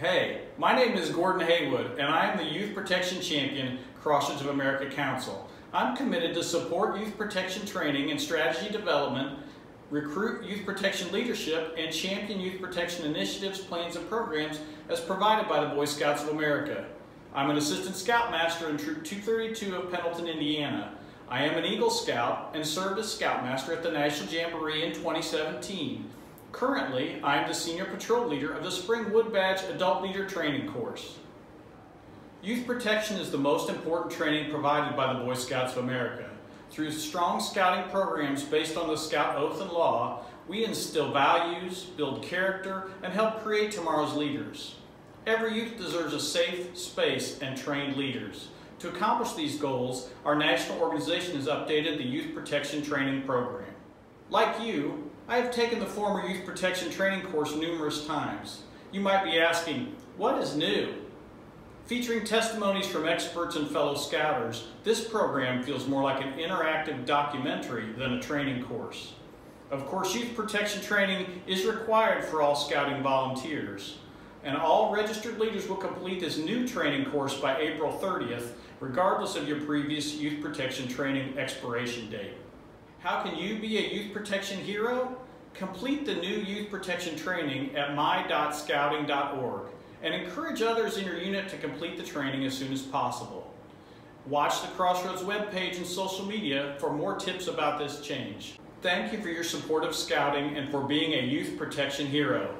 Hey, my name is Gordon Haywood, and I am the Youth Protection Champion, Crossroads of America Council. I'm committed to support youth protection training and strategy development, recruit youth protection leadership, and champion youth protection initiatives, plans, and programs as provided by the Boy Scouts of America. I'm an Assistant Scoutmaster in Troop 232 of Pendleton, Indiana. I am an Eagle Scout and served as Scoutmaster at the National Jamboree in 2017. Currently, I am the Senior Patrol Leader of the Spring Wood Badge Adult Leader Training Course. Youth protection is the most important training provided by the Boy Scouts of America. Through strong scouting programs based on the Scout Oath and Law, we instill values, build character, and help create tomorrow's leaders. Every youth deserves a safe space and trained leaders. To accomplish these goals, our national organization has updated the Youth Protection Training Program. Like you, I have taken the former Youth Protection Training course numerous times. You might be asking, what is new? Featuring testimonies from experts and fellow scouters, this program feels more like an interactive documentary than a training course. Of course, youth protection training is required for all scouting volunteers, and all registered leaders will complete this new training course by April 30th, regardless of your previous youth protection training expiration date. How can you be a youth protection hero? Complete the new youth protection training at my.scouting.org and encourage others in your unit to complete the training as soon as possible. Watch the Crossroads webpage and social media for more tips about this change. Thank you for your support of Scouting and for being a youth protection hero.